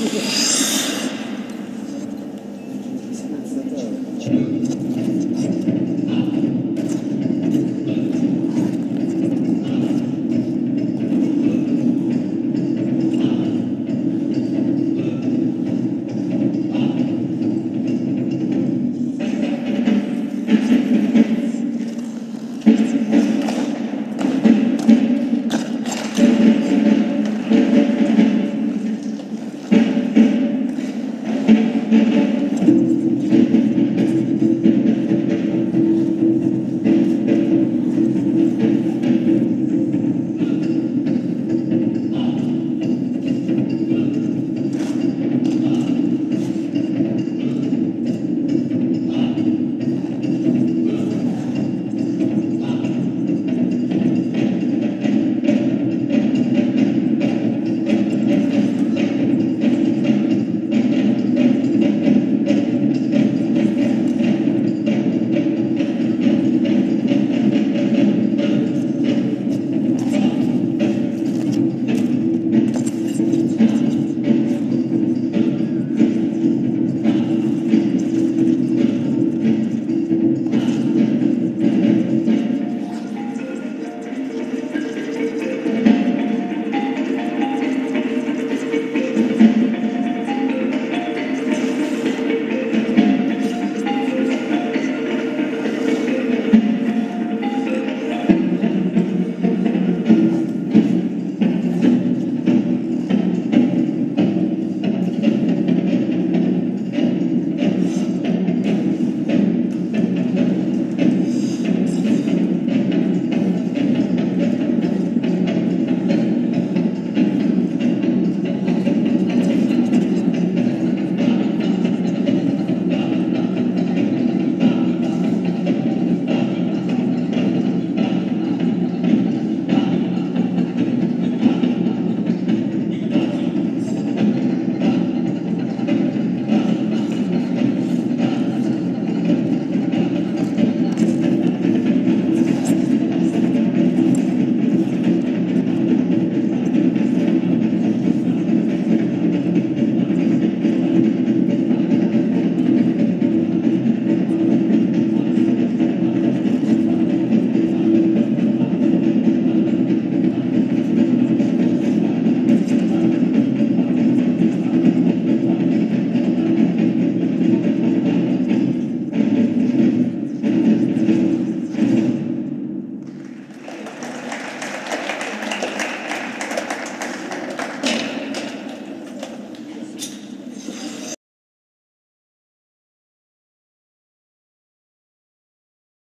Yeah.